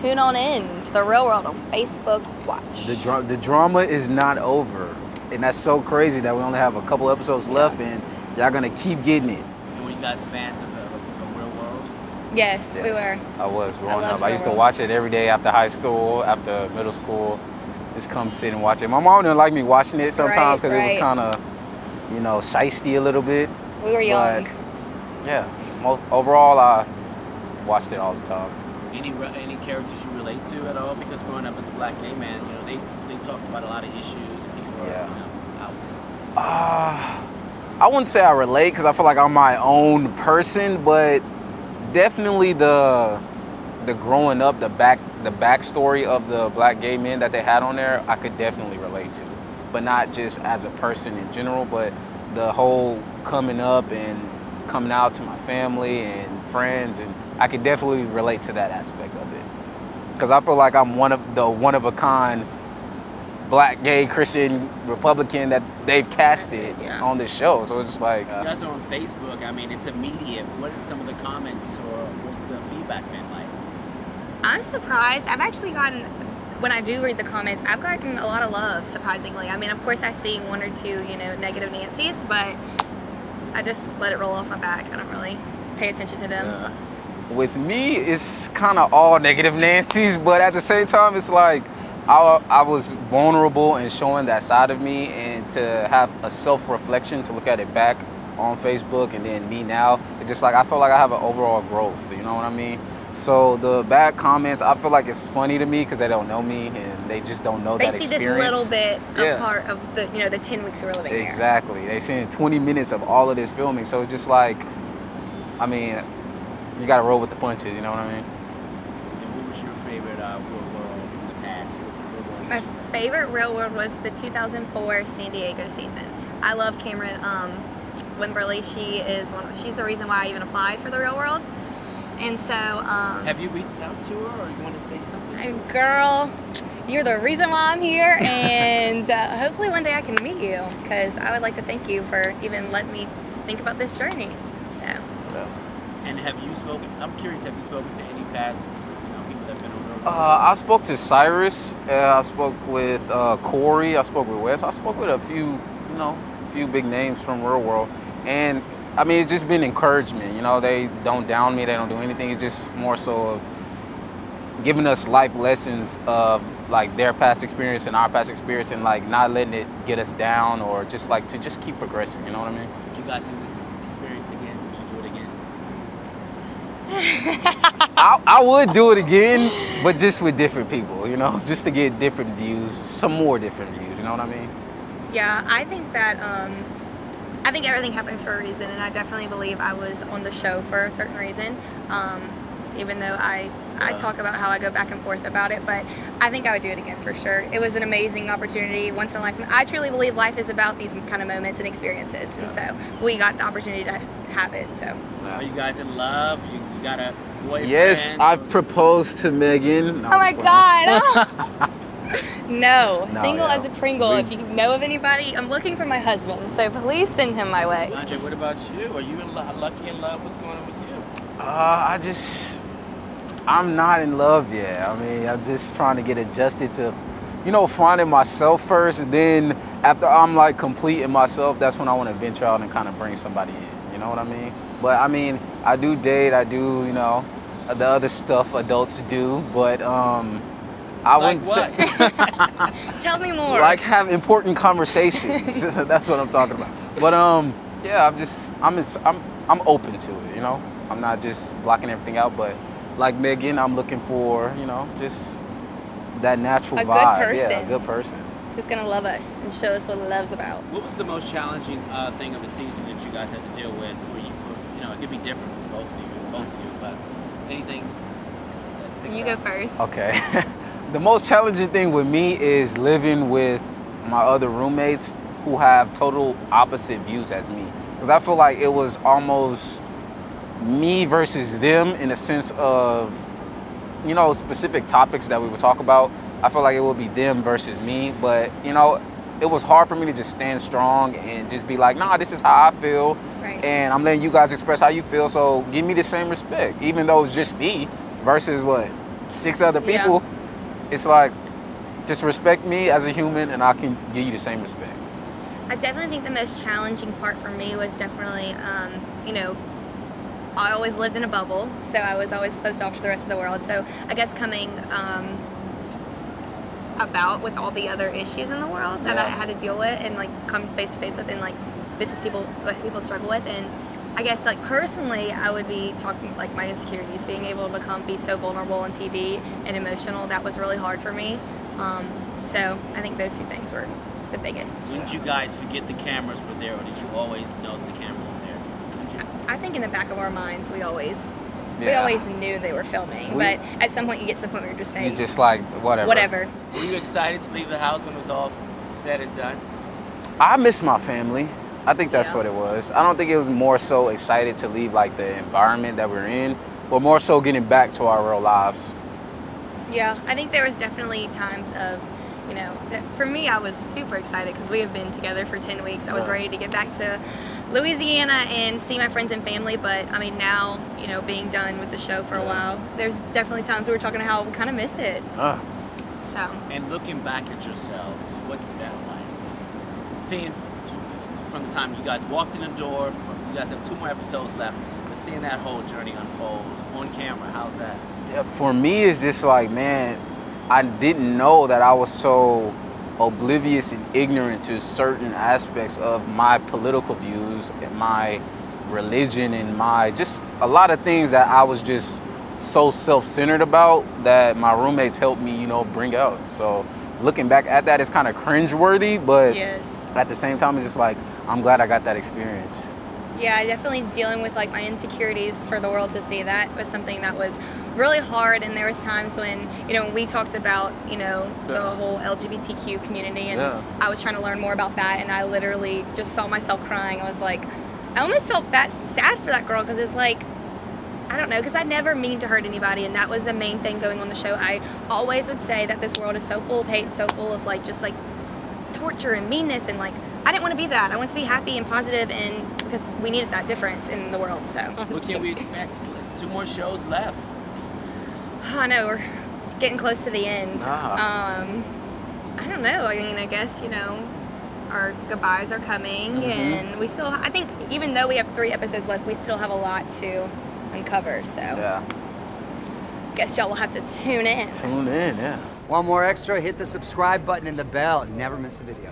tune on in to the real world on Facebook Watch. The, dra- the drama is not over. And that's so crazy that we only have a couple episodes left and y'all gonna keep getting it. And were you guys fans of the, of the real world? yes, we were. I was growing loved up. I used to Real watch it every day after high school, after middle school. Just come sit and watch it. My mom didn't like me watching it sometimes Right, because it was kind of, you know, shisty a little bit. We were young. But yeah, mo- overall, I watched it all the time. Any any characters you relate to at all? Because growing up as a black gay man, you know, they they talked about a lot of issues and people were, Yeah. you know, out. Uh, I wouldn't say I relate because I feel like I'm my own person, but definitely the the growing up, the back the backstory of the black gay men that they had on there, I could definitely relate to, but not just as a person in general, but the whole coming up and coming out to my family and friends, and I could definitely relate to that aspect of it because I feel like I'm one of the one of a kind black gay Christian Republican that they've casted Yeah. on this show. So it's just like You guys are on Facebook. I mean, it's immediate. What are some of the comments or what's the feedback been like? I'm surprised. I've actually gotten, when I do read the comments, I've gotten a lot of love, surprisingly. I mean, of course, I see one or two, you know, negative Nancy's, but I just let it roll off my back. I don't really pay attention to them. uh, with me, it's kind of all negative Nancy's, but at the same time, it's like I, I was vulnerable and showing that side of me, and to have a self-reflection to look at it back on Facebook, and then me now, it's just like I feel like I have an overall growth. You know what I mean? So the bad comments, I feel like it's funny to me because they don't know me and they just don't know They that see this little bit Yeah. of part of the, you know, the 10 weeks we were living there. Exactly. They seen 20 minutes of all of this filming, so it's just like, I mean, you got to roll with the punches. You know what I mean? And what was your favorite uh, real world from the past? What- what was- My favorite real world was the 2004 San Diego season. I love Cameran um, Wimberly. She is one. She's the reason why I even applied for the real world. And so, um, Have you reached out to her, or you want to say something? to girl, you're the reason why I'm here, and uh, hopefully one day I can meet you because I would like to thank you for even letting me think about this journey. And have you spoken? I'm curious. Have you spoken to any past, you know, people that have been on Real Uh, World? I spoke to Cyrus. Uh, I spoke with uh, Corey. I spoke with Wes. I spoke with a few, you know, a few big names from Real World, and I mean, it's just been encouragement. You know, they don't down me. They don't do anything. It's just more so of giving us life lessons of like their past experience and our past experience, and like not letting it get us down, or just like to just keep progressing. You know what I mean? You guys do this experience again? Would you do it again? I, I would do it again, but just with different people, you know, just to get different views, some more different views, you know what I mean? yeah, I think that um, I think everything happens for a reason, and I definitely believe I was on the show for a certain reason. Um, even though I I talk about how I go back and forth about it, but I think I would do it again for sure. It was an amazing opportunity, once in a lifetime. I truly believe life is about these kind of moments and experiences, and so we got the opportunity to have it. So Are you guys in love? You, you got a boyfriend? Yes, I've proposed to Meagan. No, Oh my I'm just playing. God! no, No, single yeah. as a Pringle. We- If you know of anybody, I'm looking for my husband, so please send him my way. Andre, what about you? Are you in lo- lucky in love? What's going on with you? Uh, I just, I'm not in love yet. I mean, I'm just trying to get adjusted to, you know, finding myself first. Then after I'm like complete in myself, that's when I want to venture out and kind of bring somebody in. You know what I mean? But I mean, I do date. I do, you know, the other stuff adults do. But um, I Like wouldn't what? say. Tell me more. like have important conversations. That's what I'm talking about. But um, yeah, I'm just I'm I'm I'm open to it. You know, I'm not just blocking everything out. But like Meagan, I'm looking for you know just that natural A good vibe. Yeah, a good person. Who's gonna love us and show us what love's about? What was the most challenging uh, thing of the season that you guys had to deal with for you? For you know, it could be different for both of you, both of you, but anything that sticks You go first. Okay. the most challenging thing with me is living with my other roommates who have total opposite views as me. Because I feel like it was almost me versus them in a sense of, you know, specific topics that we would talk about. I feel like it would be them versus me. But, you know, it was hard for me to just stand strong and just be like, nah, this is how I feel. Right. And I'm letting you guys express how you feel. So give me the same respect, even though it's just me versus what? six other Yeah. people, it's like just respect me as a human, and I can give you the same respect. I definitely think the most challenging part for me was definitely, um, you know, I always lived in a bubble, so I was always closed off to the rest of the world. So I guess coming um, about with all the other issues in the world that I had to deal with and like come face to face with, and like this is people what people struggle with, and I guess like personally, I would be talking like my insecurities, being able to become be so vulnerable on TV and emotional. That was really hard for me. Um, so I think those two things were the biggest. Didn't you guys forget the cameras were there, or did you always know that the cameras were there? I think in the back of our minds, we always we always knew they were filming, We- but at some point you get to the point where you're just saying You just like whatever. whatever. Were you excited to leave the house when it was all said and done? I miss my family. I think that's Yeah. what it was. I don't think it was more so excited to leave like the environment that we're in, but more so getting back to our real lives. Yeah, I think there was definitely times of, you know, that for me I was super excited because we have been together for 10 weeks. I was ready to get back to Louisiana and see my friends and family, but I mean now, you know, being done with the show for a while, there's definitely times we were talking about how we kind of miss it. Uh, So, And looking back at yourselves, what's that like? Seeing f- f- from the time you guys walked in the door, you guys have two more episodes left, but seeing that whole journey unfold on camera, how's that? yeah, for me, it's just like, man, I didn't know that I was so oblivious and ignorant to certain aspects of my political views and my religion and my just a lot of things that I was just so self-centered about that my roommates helped me, you know, bring out. So looking back at that, it's kind of cringeworthy, but yes. at the same time, it's just like I'm glad I got that experience. Yeah, definitely dealing with like my insecurities for the world to see that was something that was really hard and there was times when you know we talked about you know the Yeah. whole lgbtq community and Yeah. i was trying to learn more about that and i literally just saw myself crying i was like i almost felt that sad for that girl because it's like I don't know, because I never mean to hurt anybody, and that was the main thing going on the show. I always would say that this world is so full of hate, so full of like just like torture and meanness, and like I didn't want to be that. I wanted to be happy and positive, and because we needed that difference in the world. So What can we expect? Two more shows left. I know we're getting close to the end. Ah. Um, I don't know. I mean, I guess you know our goodbyes are coming, Mhm. and we still. I think even though we have three episodes left, we still have a lot to uncover. So Yeah. guess y'all will have to tune in. Tune in, yeah. One more extra, hit the subscribe button and the bell and never miss a video.